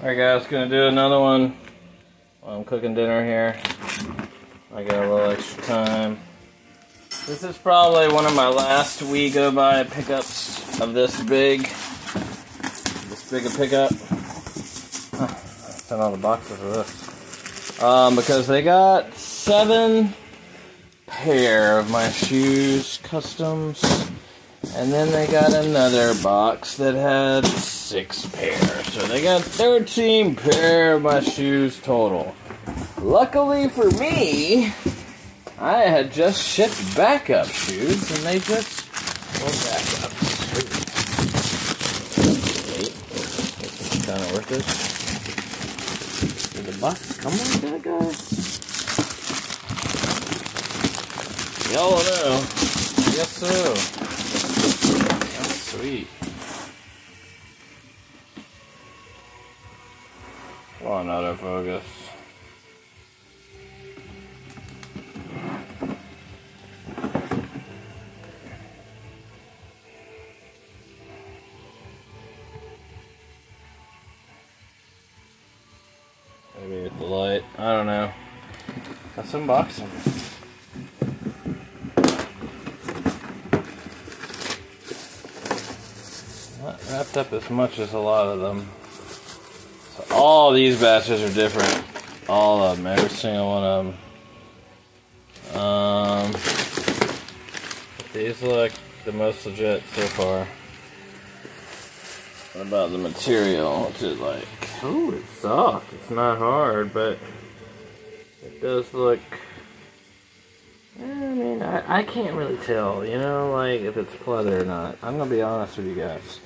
Alright guys, gonna do another one while I'm cooking dinner here. I got a little extra time. This is probably one of my last Wegobuy pickups of this big. This big a pickup. Huh, sent all the boxes of this. Um, because they got seven pair of my shoes customs. And then they got another box that had six pairs. So they got 13 pair of my shoes total. Luckily for me, I had just shipped backup shoes and they just well backups. Kind of worth it. Did the box come like that, guys? Y'all know. Yes, so. That's sweet. Well, another focus. Maybe with the light. I don't know. Let's unbox them. Not wrapped up as much as a lot of them. So all these batches are different. All of them, every single one of them. Um, these look the most legit so far. What about the material? What's it like? Oh, it's soft. It's not hard, but it does look. I mean, I, I can't really tell, you know, like if it's pleather or not. I'm gonna be honest with you guys.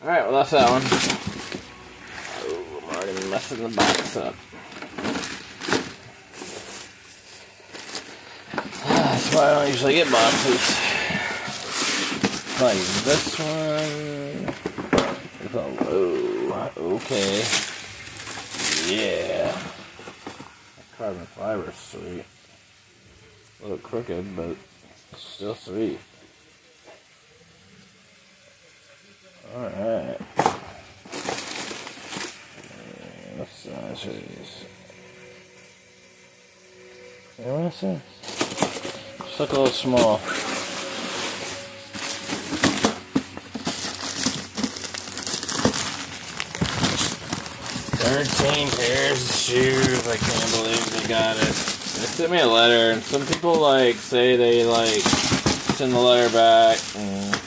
Alright, well that's that one. Oh, I'm already messing the box up. That's why I don't usually get boxes. Like this one. It's a low. Okay. Yeah. Carbon fiber's sweet. A little crooked, but still sweet. Alright. These? You know what it? Just look a little small. Thirteen pairs of shoes. I can't believe they got it. They sent me a letter, and some people like say they like send the letter back and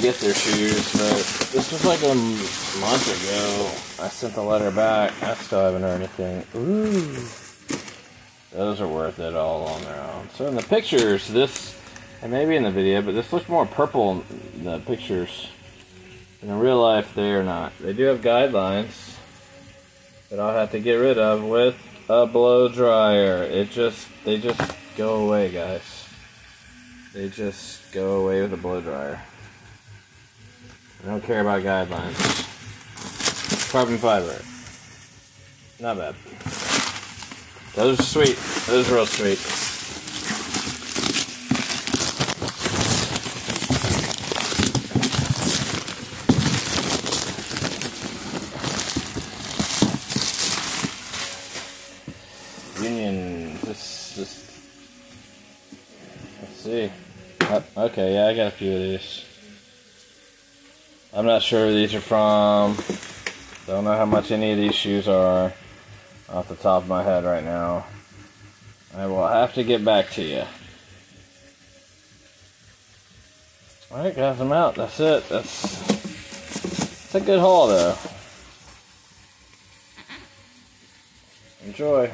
get their shoes. But this was like a month ago. I sent the letter back. I still haven't heard anything. Ooh. Those are worth it all on their own. So in the pictures, this, and maybe in the video, but this looks more purple in the pictures. In real life, they are not. They do have guidelines that I'll have to get rid of with a blow dryer. It just, they just go away, guys. They just go away with a blow dryer. I don't care about guidelines. Carbon fiber. Not bad. Those are sweet. Those are real sweet. Union. This, this. Let's see. Oh, okay, yeah, I got a few of these. I'm not sure these are from. Don't know how much any of these shoes are off the top of my head right now. I will have to get back to you. Alright guys, I'm out. That's it. That's, that's a good haul though. Enjoy.